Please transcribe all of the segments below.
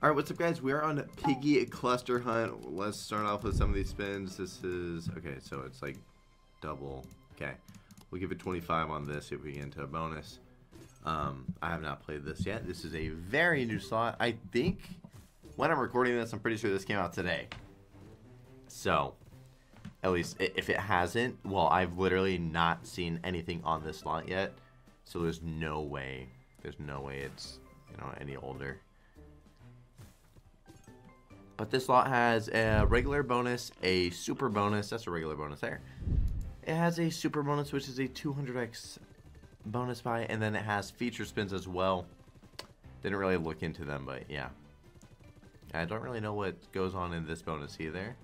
All right, what's up, guys? We're on Piggy Cluster Hunt. Let's start off with some of these spins. This is okay, so it's like double. Okay, we'll give it 25 on this if we get into a bonus. Um, I have not played this yet. This is a very new slot. I think when I'm recording this, I'm pretty sure this came out today. So, at least if it hasn't, well, I've literally not seen anything on this slot yet. So there's no way, there's no way it's you know any older. But this lot has a regular bonus, a super bonus. That's a regular bonus there. It has a super bonus, which is a 200x bonus buy, and then it has feature spins as well. Didn't really look into them, but yeah. I don't really know what goes on in this bonus either.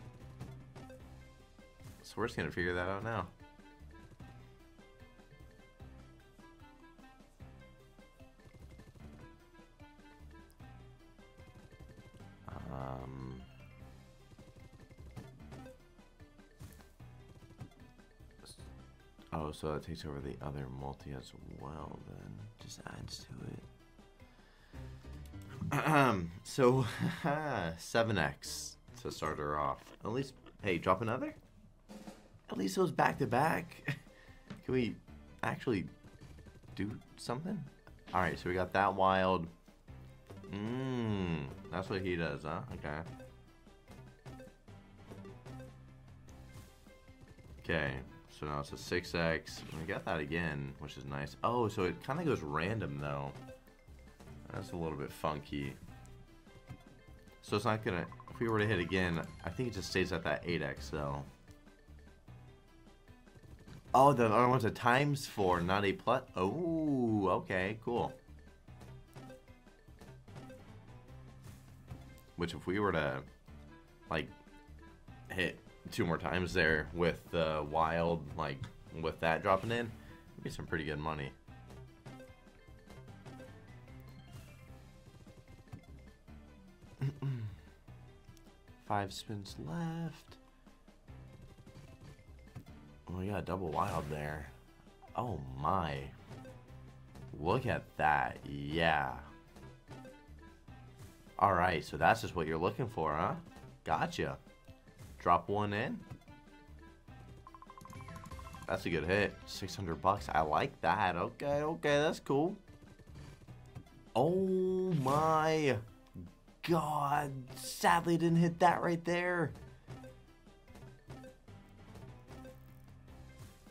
So we're just going to figure that out now. So it takes over the other multi as well, then. Just adds to it. Um. so, 7x to start her off. At least, hey, drop another? At least those back to back. Can we actually do something? Alright, so we got that wild. Mmm, that's what he does, huh? Okay. Okay, so now it's a 6x. We got that again, which is nice. Oh, so it kind of goes random, though. That's a little bit funky. So it's not gonna... If we were to hit again, I think it just stays at that 8x, though. Oh, the other one's a times 4, not a plus... Oh, okay, cool. Which if we were to, like, hit two more times there with the uh, wild, like, with that dropping in, be some pretty good money. Five spins left. Oh, we got a double wild there. Oh my. Look at that. Yeah. Alright, so that's just what you're looking for, huh? Gotcha. Drop one in. That's a good hit. 600 bucks. I like that. Okay, okay, that's cool. Oh my god. Sadly didn't hit that right there.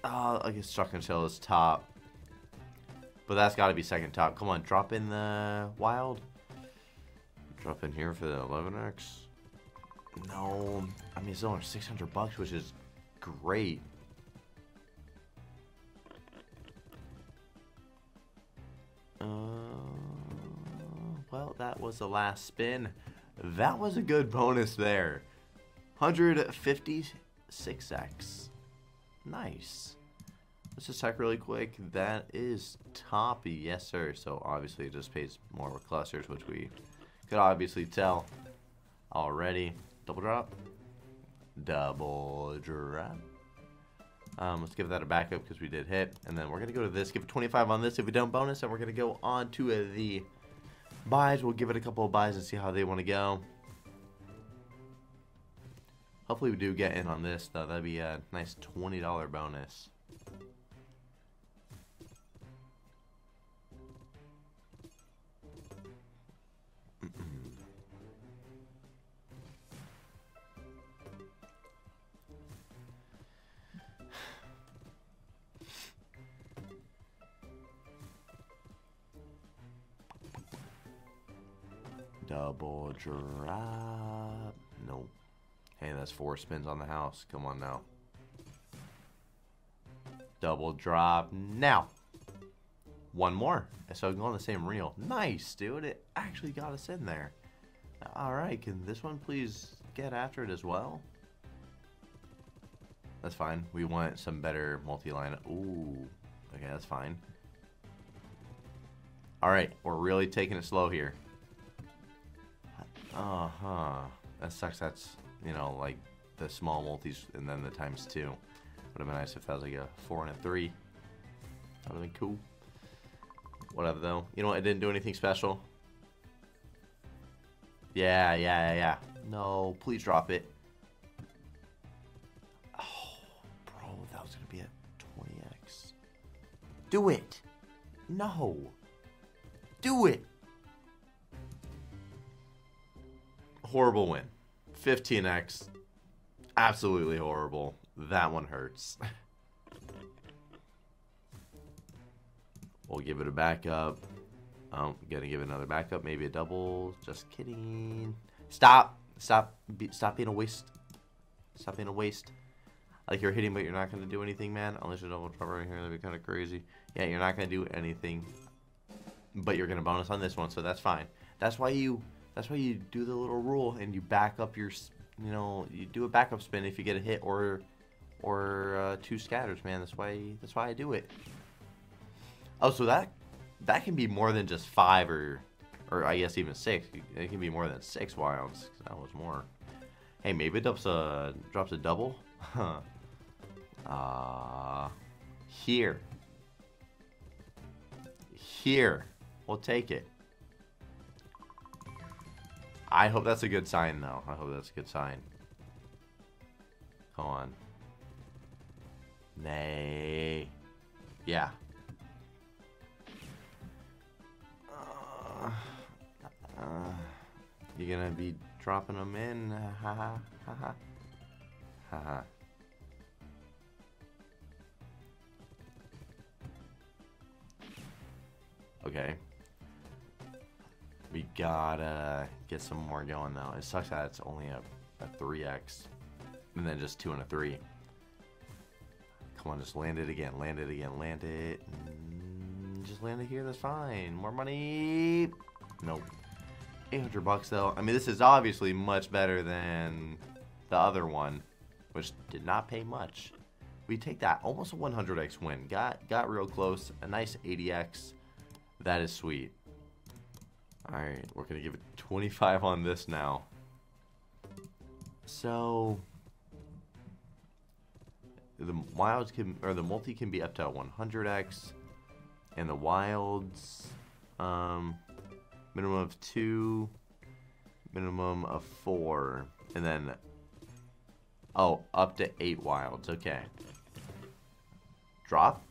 Oh, I guess Struck and Chill is top. But that's got to be second top. Come on, drop in the wild. Drop in here for the 11x. No, mean it's only 600 bucks, which is great. Uh, well, that was the last spin. That was a good bonus there. 156x. Nice. Let's just check really quick. That is toppy, yes sir. So obviously it just pays more with clusters, which we could obviously tell already. Double drop. Double drop. Um, let's give that a backup because we did hit. And then we're going to go to this. Give it 25 on this if we don't bonus. And we're going to go on to uh, the buys. We'll give it a couple of buys and see how they want to go. Hopefully we do get in on this, though. That'd be a nice $20 bonus. Drop. Nope. Hey, that's four spins on the house. Come on now. Double drop now. One more. So go on the same reel. Nice, dude. It actually got us in there. All right, can this one please get after it as well? That's fine. We want some better multi-line. Ooh. Okay, that's fine. All right, we're really taking it slow here. Uh-huh. That sucks. That's, you know, like the small multis and then the times two. Would have been nice if that was like a four and a three. That would have been cool. Whatever, though. You know what? It didn't do anything special. Yeah, yeah, yeah. No, please drop it. Oh, bro, that was going to be a 20x. Do it. No. Do it. Horrible win. 15x. Absolutely horrible. That one hurts. we'll give it a backup. I'm gonna give another backup, maybe a double. Just kidding. Stop. Stop. Be, stop being a waste. Stop being a waste. Like you're hitting, but you're not gonna do anything, man. Unless you double drop right here, that'd be kind of crazy. Yeah, you're not gonna do anything, but you're gonna bonus on this one, so that's fine. That's why you. That's why you do the little rule and you back up your. You know, you do a backup spin if you get a hit or, or uh, two scatters, man. That's why. That's why I do it. Oh, so that that can be more than just five or, or I guess even six. It can be more than six wilds. That was more. Hey, maybe it drops a drops a double. Huh. uh, here. Here. We'll take it. I hope that's a good sign, though. I hope that's a good sign. Come on. Nay. Yeah. Uh, you gonna be dropping them in? Ha ha ha ha. Ha ha. Okay. We gotta get some more going though. It sucks that it's only a, a 3x. And then just 2 and a 3. Come on, just land it again. Land it again. Land it. Just land it here. That's fine. More money. Nope. 800 bucks though. I mean, this is obviously much better than the other one, which did not pay much. We take that. Almost a 100x win. Got got real close. A nice 80x. That is sweet. Alright, we're going to give it 25 on this now. So, the wilds can, or the multi can be up to 100x, and the wilds, um, minimum of two, minimum of four, and then, oh, up to eight wilds, okay. Drop?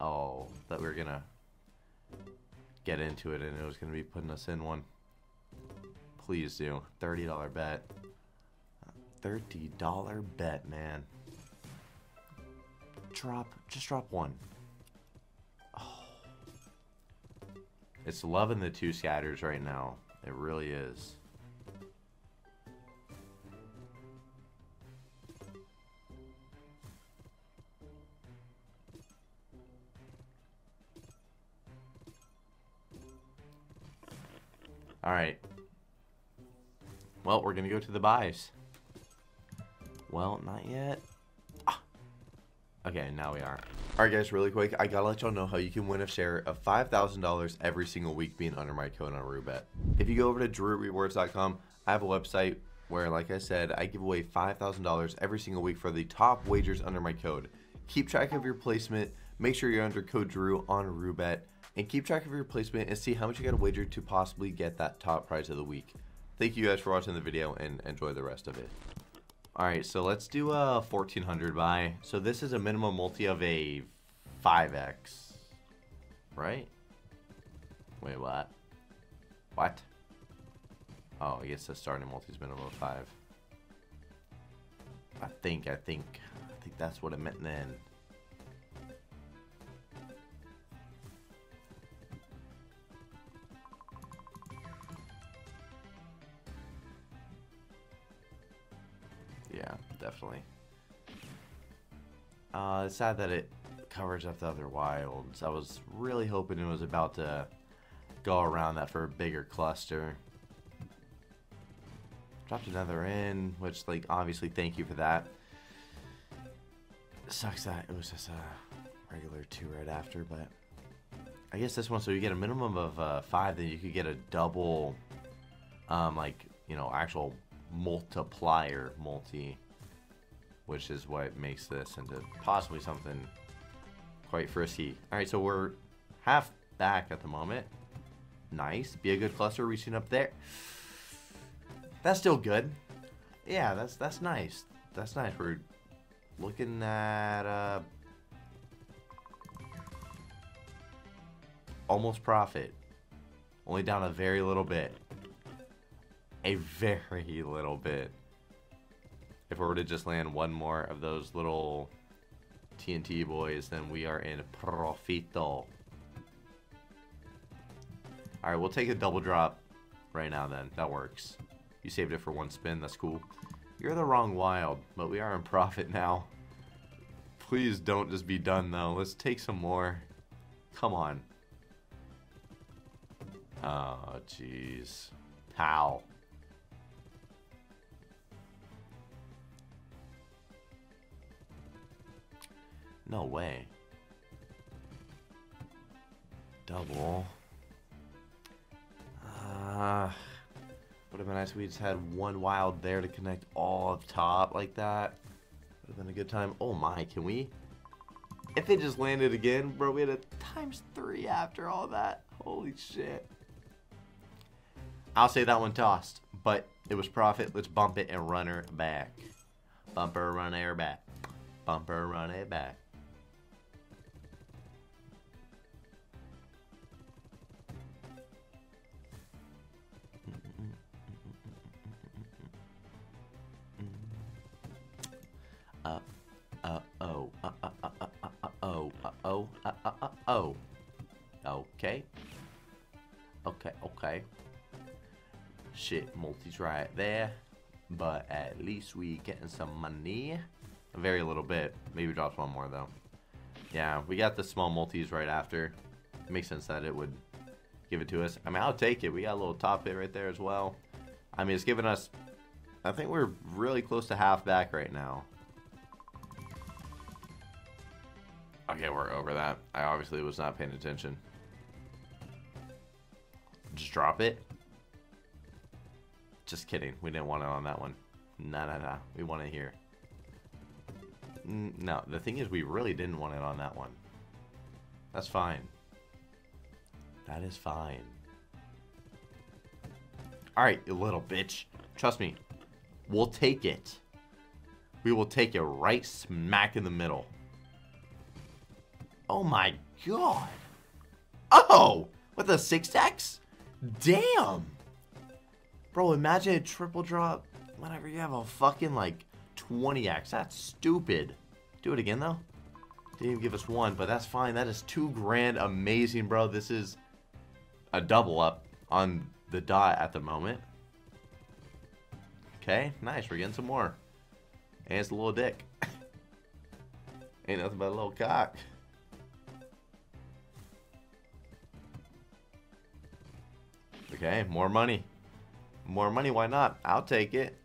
Oh, that we are gonna get into it and it was gonna be putting us in one. Please do. $30 bet. $30 bet, man. Drop, just drop one. Oh. It's loving the two scatters right now. It really is. Alright. Well, we're going to go to the buys. Well, not yet. Ah. Okay, now we are. Alright guys, really quick, I gotta let y'all know how you can win a share of $5,000 every single week being under my code on Roobet. If you go over to drewrewards.com, I have a website where, like I said, I give away $5,000 every single week for the top wagers under my code. Keep track of your placement, make sure you're under code DREW on Roobet, and keep track of your placement and see how much you gotta wager to possibly get that top prize of the week. Thank you guys for watching the video and enjoy the rest of it. Alright, so let's do a 1400 buy. So this is a minimum multi of a 5x. Right? Wait, what? What? Oh, I guess the starting multi is minimum of 5. I think, I think, I think that's what it meant then. It's sad that it covers up the other wilds. I was really hoping it was about to go around that for a bigger cluster. Dropped another in, which, like, obviously thank you for that. Sucks that it was just a regular two right after, but I guess this one, so you get a minimum of uh, five, then you could get a double, um, like, you know, actual multiplier multi which is what makes this into possibly something quite frisky. Alright, so we're half back at the moment. Nice. Be a good cluster reaching up there. That's still good. Yeah, that's that's nice. That's nice. We're looking at uh, almost profit. Only down a very little bit. A very little bit. If we were to just land one more of those little TNT boys, then we are in profito. Alright, we'll take a double drop right now then. That works. You saved it for one spin. That's cool. You're the wrong wild, but we are in profit now. Please don't just be done, though. Let's take some more. Come on. Oh, jeez. How? No way. Double. Ah. Uh, would have been nice if we just had one wild there to connect all up top like that. Would have been a good time. Oh my, can we? If it just landed again, bro, we had a times three after all that. Holy shit. I'll say that one tossed, but it was profit. Let's bump it and run her back. Bumper, run her back. Bumper, run it back. Oh. Okay. Okay, okay. Shit, multi's right there. But at least we getting some money. A very little bit. Maybe drops one more, though. Yeah, we got the small multis right after. It makes sense that it would give it to us. I mean, I'll take it. We got a little top hit right there as well. I mean, it's giving us... I think we're really close to half back right now. Okay, we're over that. I obviously was not paying attention. Just drop it. Just kidding. We didn't want it on that one. Nah, nah, nah. We want it here. No, the thing is we really didn't want it on that one. That's fine. That is fine. Alright, you little bitch. Trust me. We'll take it. We will take it right smack in the middle. Oh my god. Oh! With a 6x? Damn! Bro, imagine a triple drop whenever you have a fucking, like, 20x. That's stupid. Do it again, though. Didn't even give us one, but that's fine. That is two grand. Amazing, bro. This is a double up on the dot at the moment. Okay, nice. We're getting some more. And it's a little dick. Ain't nothing but a little cock. Okay, more money. More money, why not? I'll take it.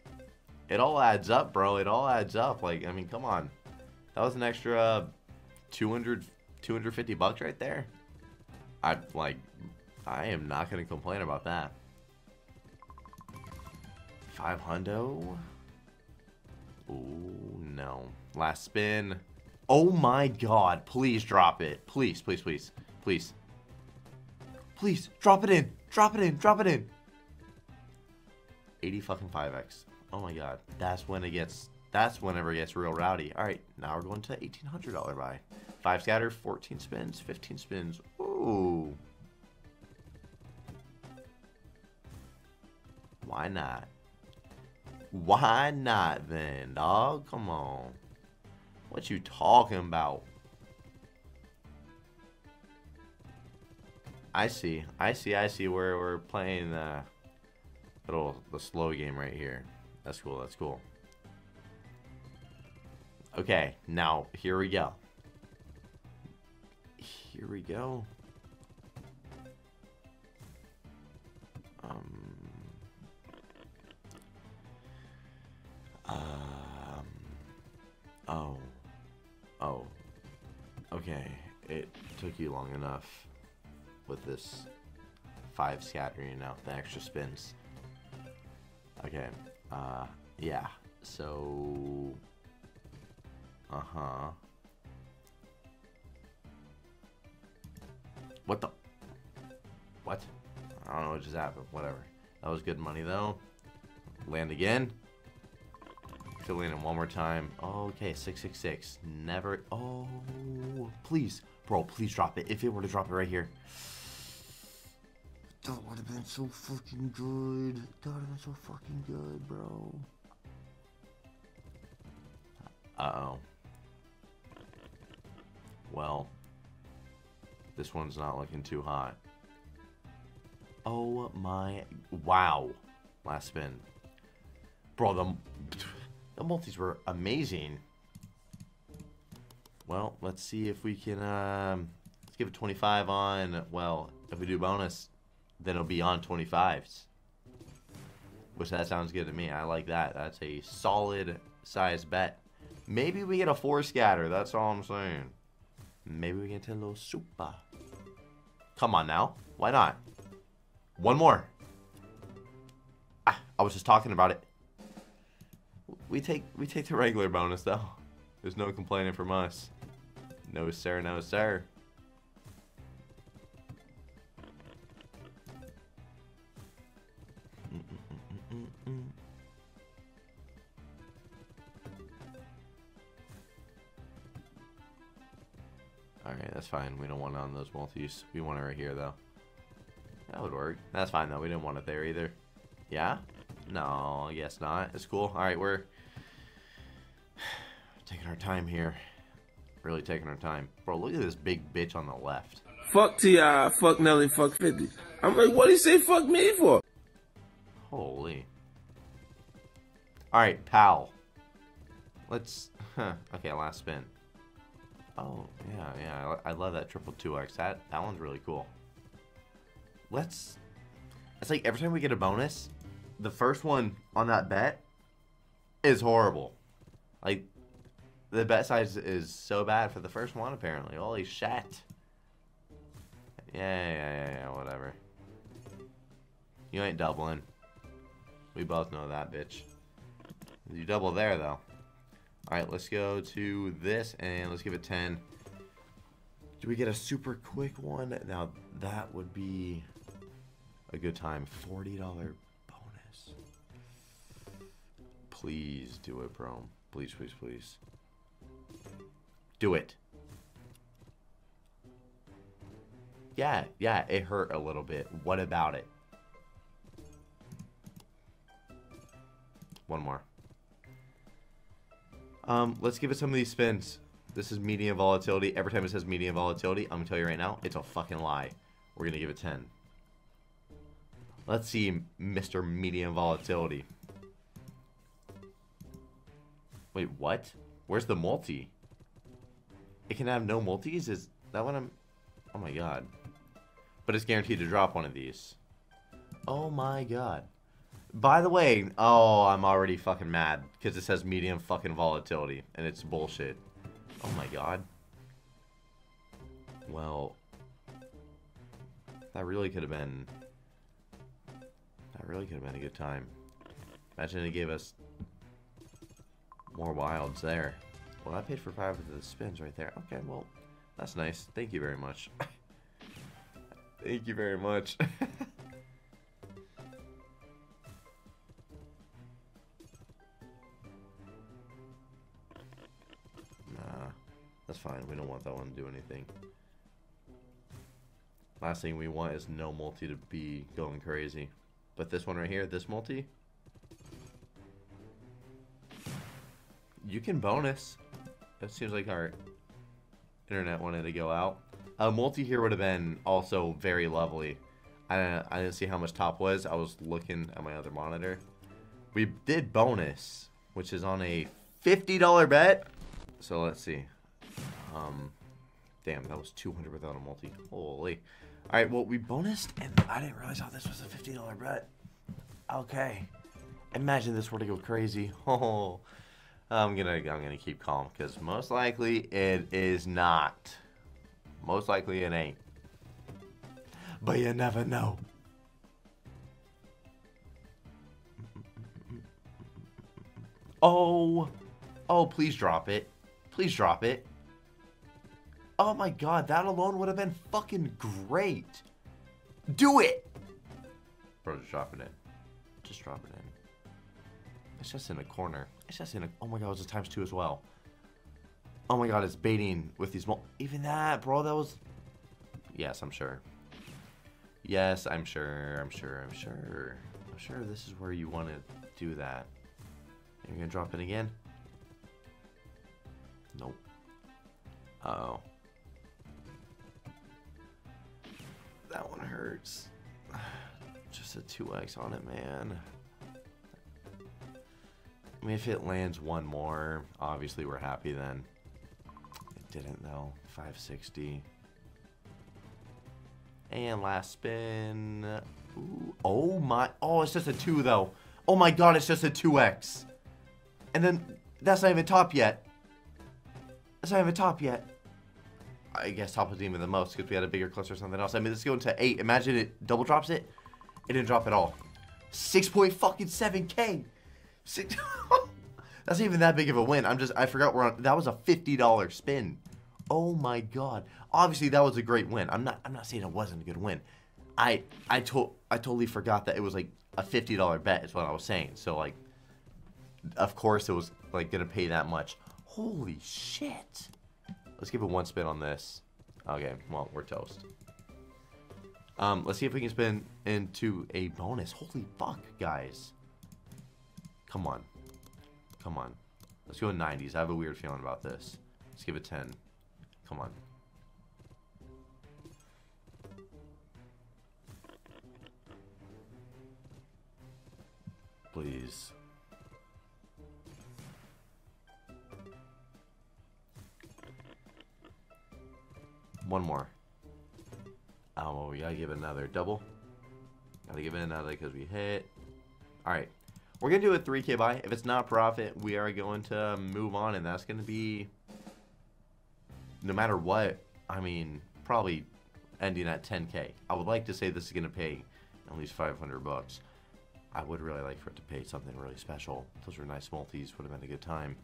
It all adds up, bro. It all adds up. Like, I mean, come on. That was an extra uh, 200, 250 bucks right there. I, like, I am not going to complain about that. 500? Ooh, no. Last spin. Oh my god. Please drop it. Please, please, please. Please. Please, drop it in. Drop it in. Drop it in. 80 fucking 5x. Oh my god. That's when it gets... That's whenever it gets real rowdy. Alright, now we're going to $1,800 buy. 5 scatter, 14 spins, 15 spins. Ooh. Why not? Why not then, dog? Come on. What you talking about? I see. I see. I see. We're we're playing the little the slow game right here. That's cool. That's cool. Okay, now here we go. Here we go. Um. Um. Oh. Oh. Okay. It took you long enough with this five scattering out the extra spins. Okay, uh, yeah, so, uh-huh. What the? What? I don't know what just happened. Whatever. That was good money, though. Land again. Fill in one more time. Okay, 666. Never. Oh, please. Bro, please drop it. If it were to drop it right here. That would have been so fucking good. That would have been so fucking good, bro. Uh-oh. Well, this one's not looking too hot. Oh my... Wow. Last spin. Bro, the... The multis were amazing. Well, let's see if we can, um, let's give it 25 on, well, if we do bonus, then it'll be on 25s. Which that sounds good to me. I like that. That's a solid size bet. Maybe we get a four scatter. That's all I'm saying. Maybe we get a little super. Come on now. Why not? One more. Ah, I was just talking about it. We take we take the regular bonus though. There's no complaining from us. No sir, no sir. Alright, that's fine. We don't want on those multis. We want it right here, though. That would work. That's fine, though. We didn't want it there either. Yeah? No, I guess not. It's cool. Alright, we're taking our time here. Really taking our time. Bro, look at this big bitch on the left. Fuck T.I., fuck Nelly, fuck 50. I'm like, what do you say fuck me for? Holy. Alright, pal. Let's... Huh, okay, last spin. Oh, yeah, yeah. I, I love that triple 2x. That, that one's really cool. Let's... It's like every time we get a bonus, the first one on that bet is horrible. Like, the bet size is so bad for the first one, apparently. Holy shit. Yeah, yeah, yeah, yeah, whatever. You ain't doubling. We both know that, bitch. You double there, though. Alright, let's go to this, and let's give it 10. Do we get a super quick one? Now, that would be a good time. $40 bonus. Please do it, bro. Please, please, please. Do it. Yeah, yeah, it hurt a little bit. What about it? One more. Um, let's give it some of these spins. This is medium volatility. Every time it says medium volatility, I'm going to tell you right now, it's a fucking lie. We're going to give it 10. Let's see Mr. Medium Volatility. Wait, what? Where's the multi? It can have no multis? Is that what I'm... Oh my god. But it's guaranteed to drop one of these. Oh my god. By the way, oh, I'm already fucking mad. Because it says medium fucking volatility. And it's bullshit. Oh my god. Well... That really could have been... That really could have been a good time. Imagine it gave us more wilds there. Well, I paid for five of the spins right there. Okay, well, that's nice. Thank you very much. Thank you very much. nah, that's fine. We don't want that one to do anything. Last thing we want is no multi to be going crazy. But this one right here, this multi, you can bonus. It seems like our internet wanted to go out. A multi here would have been also very lovely. I, I didn't see how much top was. I was looking at my other monitor. We did bonus, which is on a $50 bet. So let's see. Um, damn, that was 200 without a multi. Holy. All right, well, we bonused, and I didn't realize how this was a $50 bet. Okay. Imagine this were to go crazy. Oh. I'm gonna I'm gonna keep calm because most likely it is not. Most likely it ain't. But you never know. Oh, oh, please drop it. Please drop it. Oh my god, that alone would have been fucking great. Do it! Bro, just drop it in. Just drop it in. It's just in a corner. It's just in a. Oh my god, it's a times two as well. Oh my god, it's baiting with these. Even that, bro, that was. Yes, I'm sure. Yes, I'm sure. I'm sure. I'm sure. I'm sure this is where you want to do that. You're gonna drop it again? Nope. Uh oh. That one hurts. Just a 2x on it, man. Mean, if it lands one more, obviously we're happy then. It didn't though. 560. And last spin. Ooh. Oh my. Oh, it's just a 2 though. Oh my god, it's just a 2x. And then that's not even top yet. That's not even top yet. I guess top was even the most because we had a bigger cluster or something else. I mean, let's go into 8. Imagine it double drops it. It didn't drop at all. 6 point fucking 7k. Six. That's even that big of a win. I'm just, I forgot we're on, that was a $50 spin. Oh my god. Obviously that was a great win. I'm not, I'm not saying it wasn't a good win. I, I told, I totally forgot that it was like a $50 bet is what I was saying. So like, of course it was like gonna pay that much. Holy shit. Let's give it one spin on this. Okay, well, we're toast. Um, let's see if we can spin into a bonus. Holy fuck, guys. Come on. Come on. Let's go 90s. I have a weird feeling about this. Let's give it 10. Come on. Please. One more. Oh, we gotta give it another double. Gotta give it another because we hit. Alright. We're gonna do a 3k buy. If it's not profit, we are going to move on, and that's gonna be no matter what, I mean, probably ending at 10k. I would like to say this is gonna pay at least 500 bucks. I would really like for it to pay something really special. Those were nice multis, would have been a good time.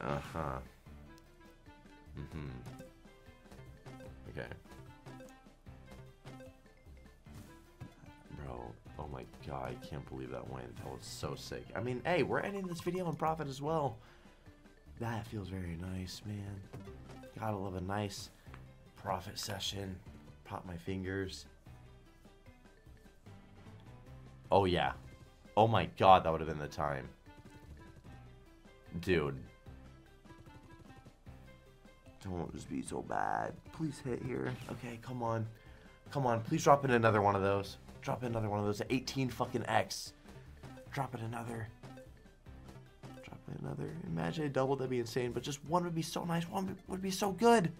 Uh-huh. Mm-hmm. Okay. Bro, oh my god, I can't believe that went. That was so sick. I mean, hey, we're ending this video on profit as well. That feels very nice, man. Gotta love a nice profit session. Pop my fingers. Oh, yeah. Oh my god, that would have been the time. Dude. Don't just be so bad. Please hit here. Okay, come on. Come on, please drop in another one of those. Drop another one of those. 18 fucking X. Drop it another. Drop it another. Imagine a double, that'd be insane. But just one would be so nice. One would be so good.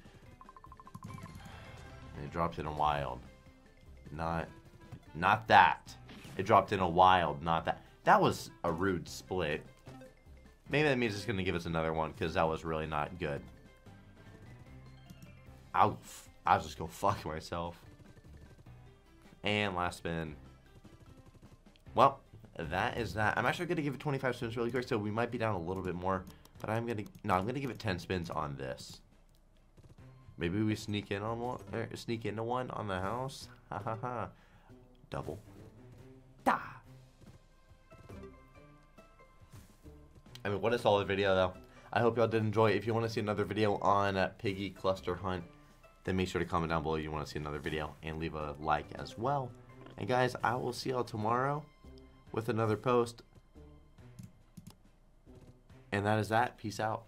And it drops in a wild. Not, not that. It dropped in a wild, not that. That was a rude split. Maybe that means it's going to give us another one because that was really not good. I'll, I'll just go fuck myself. And last spin. Well, that is that. I'm actually going to give it 25 spins really quick, so we might be down a little bit more. But I'm going to, no, I'm going to give it 10 spins on this. Maybe we sneak in on one, er, sneak into one on the house. Ha ha ha. Double. Da. I mean, what a solid video, though. I hope y'all did enjoy. If you want to see another video on uh, Piggy Cluster Hunt, then make sure to comment down below you want to see another video and leave a like as well. And guys, I will see y'all tomorrow with another post. And that is that. Peace out.